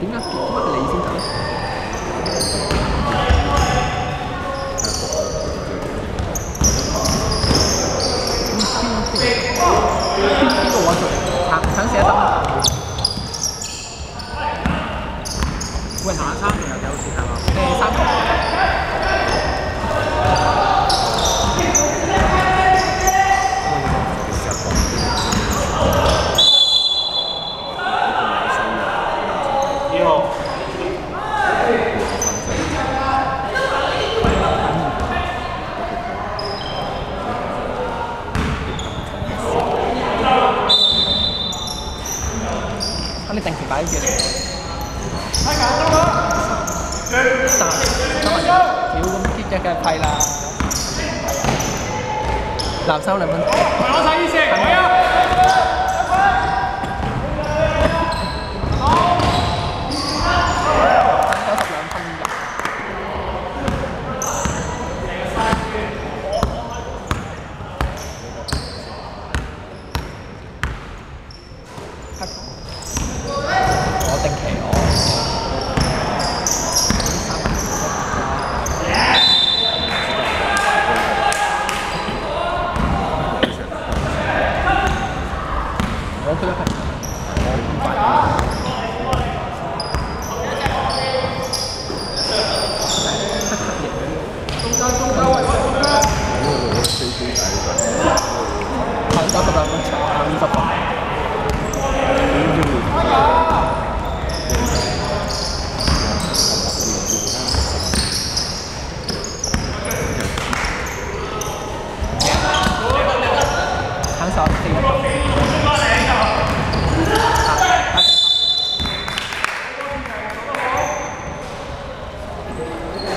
點解做个你先走？邊個話對？搶搶先打。為何？你定期擺住。太簡單啦！三，屌咁貼只梗係廢啦。藍衫兩蚊。我睇先，我有。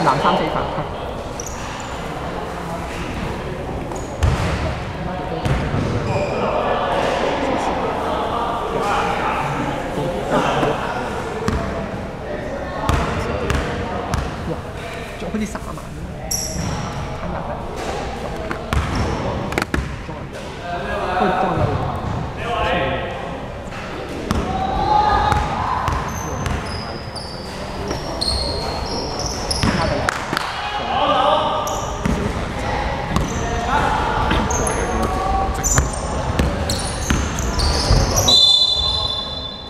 尝尝这一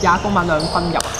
ยา埋兩分า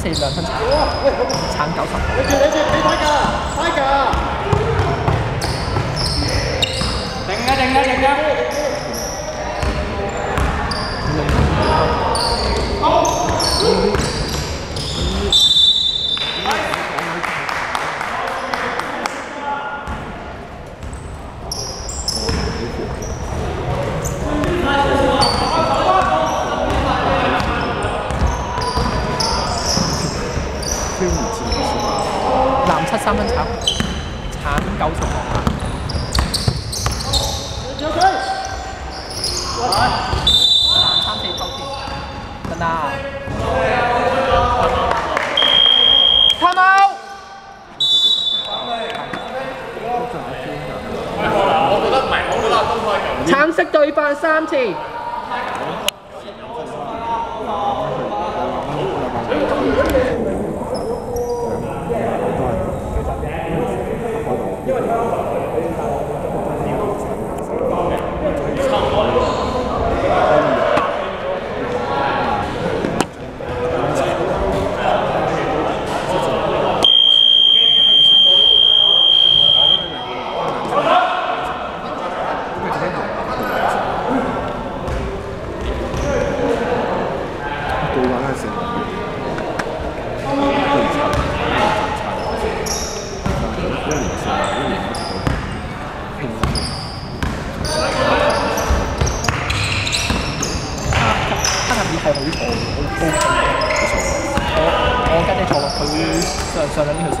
四兩分產，產九十。你住你住，你睇㗎，睇㗎。停啊定啊定啊！男七三分產，產九。十項。你住佢。男三四抽先，得啦。Time out！我覺得唔係，我覺得東海球橙色對犯三次。對話嗰陣時，黑入面係好錯，好 OK。我我家姐錯喎，佢上上兩年去食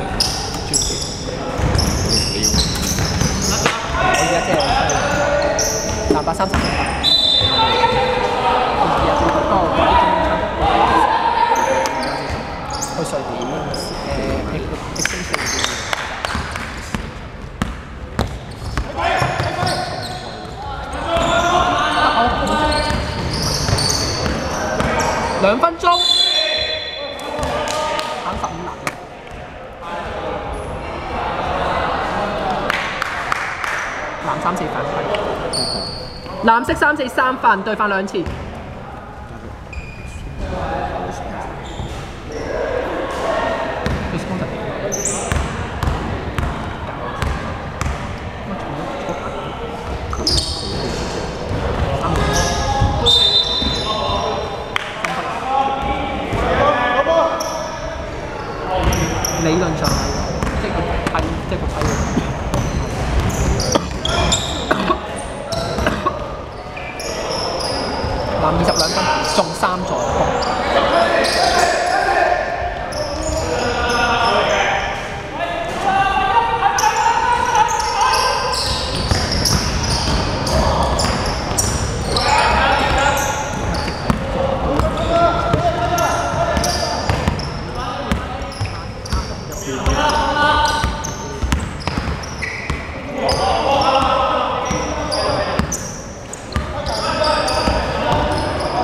專業。我而家即係男八三十分。我而家最高嗰個去瑞典兩分鐘，減十五難。藍三四犯規，藍色三四三犯對犯兩次。理論上係，即係個批，即係個批。嗱，二十兩分，中三助攻。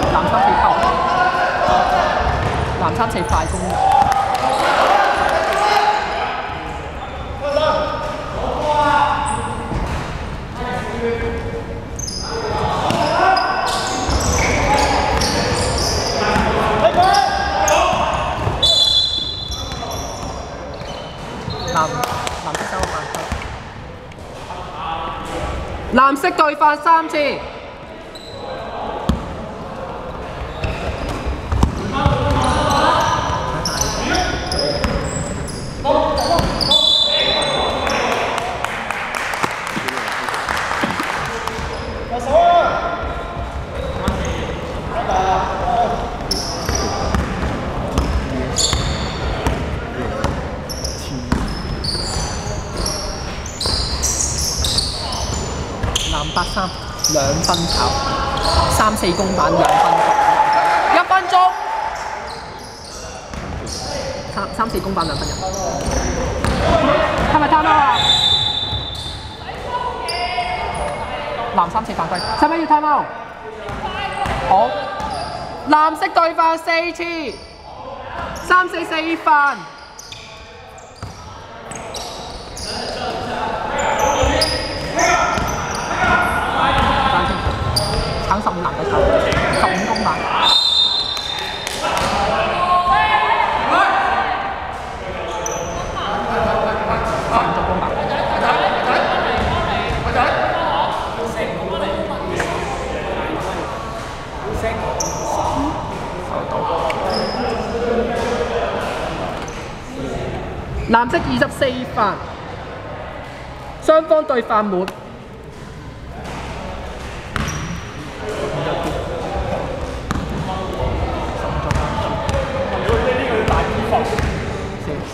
藍三四扣，藍三四快攻。藍色對犯三次。藍八三兩分炒，三四公板兩分鐘，一分鐘，三三四公板兩分人，係咪 time out 啊？藍三次犯規，使唔使要 time out？好，藍色對犯四次，三四四犯。橙十五藍嘅球，十五公板。十五公板。藍色二十四犯，雙方對犯滿。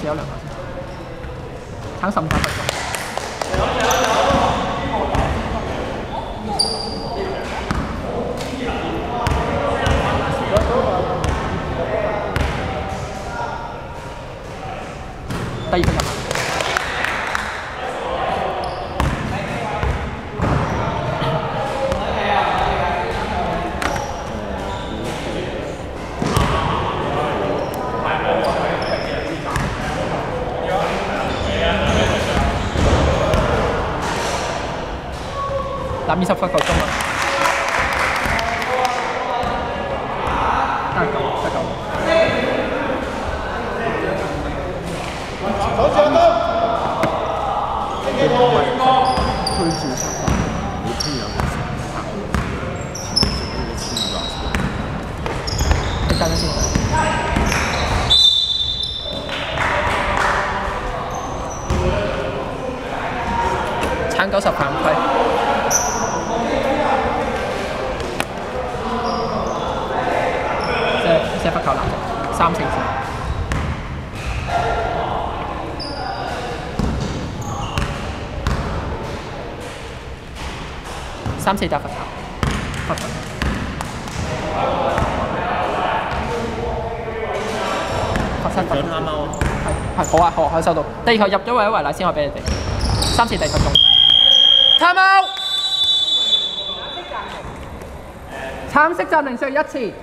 有兩下先，橙十五分鐘。第二分入。藍二十分夠鐘啦。得夠，得夠。推住三分，你推有成三，前面呢個千萬。你等陣先。橙九十犯規。即係即係不扣籃，三四次。三四打罰球，罰球。罰失罰。啱啱係係好啊，好，我收到。第二球入咗位一圍啦，先我俾你哋。三次第十鐘。time out。橙色暫停射一次。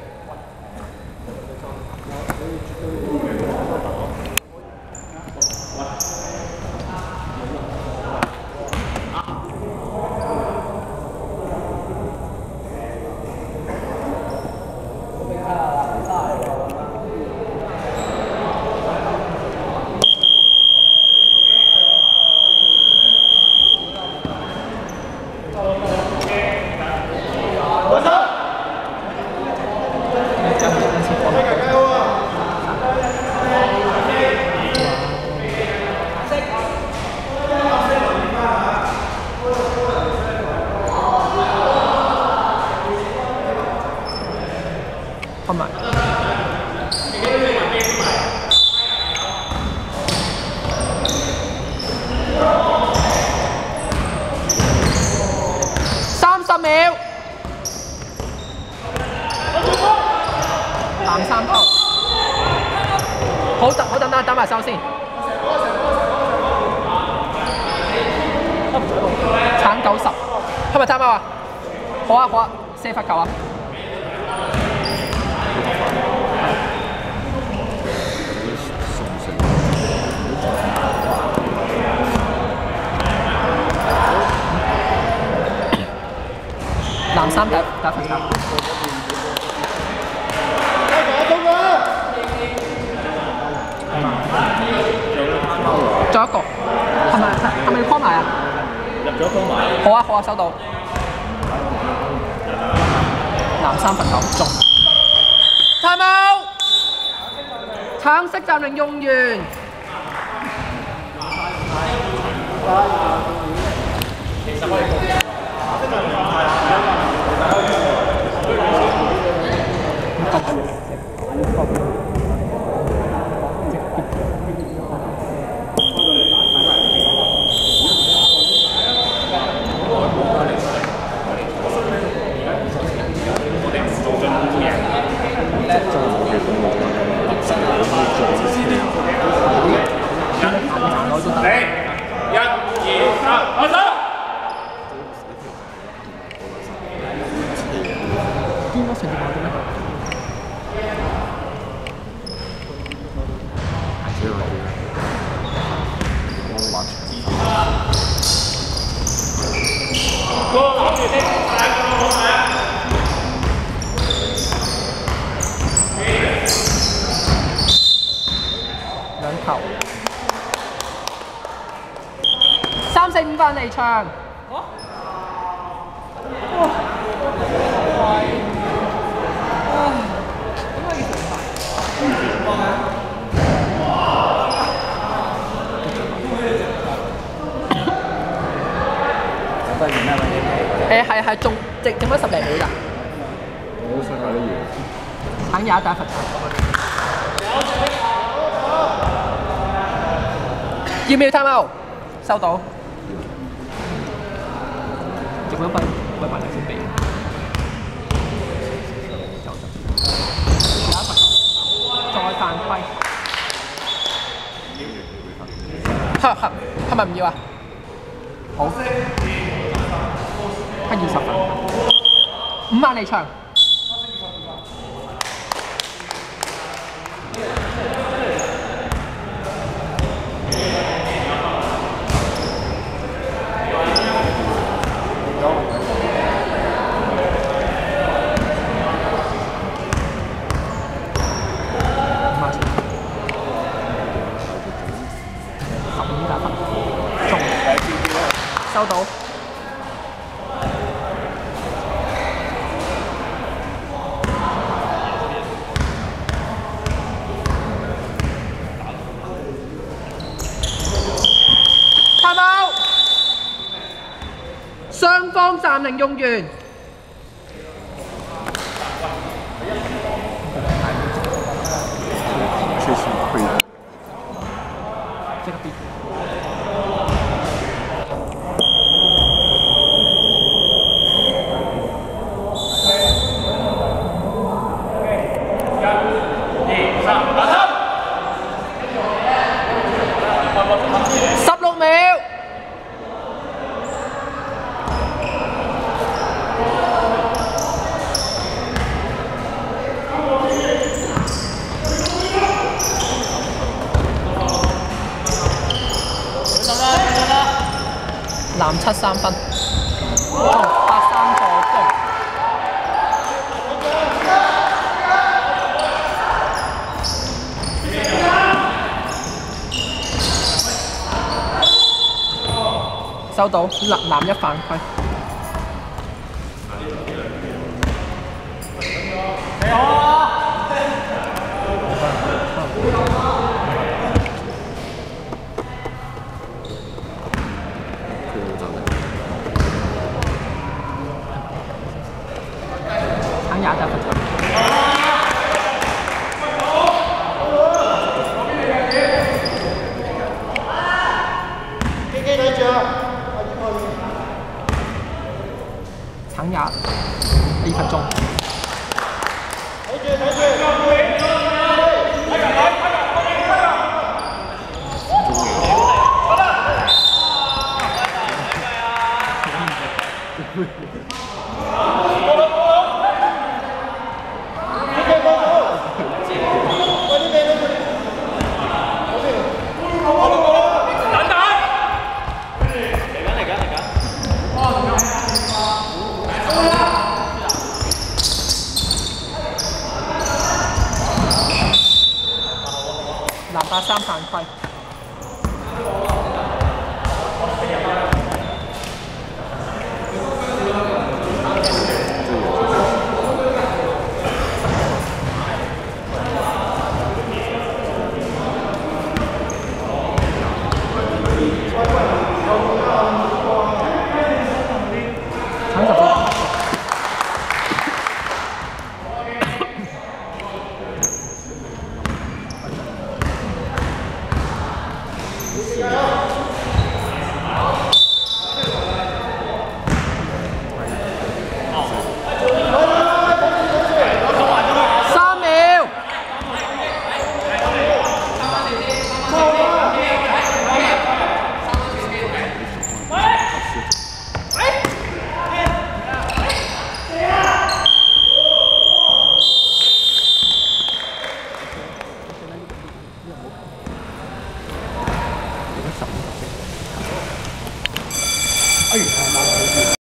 好啊。收到。藍三罰球中。time out。橙色暫停用完一、二、三，開手！邊個上電話嘅咩？只有我完全。兩球。三四五分離場。誒係係仲剩剩翻十零秒咋，我想下啲嘢。橙廿打罰球。要唔要 time out？收到。仲有分喂埋先俾。有一罰球，再犯規。係係係咪唔要啊？好。係二十分。五萬離場。收到。雙方暫停用完。确实亏。即刻變。十六秒。藍七三分，中八三個。收到，藍藍一犯規。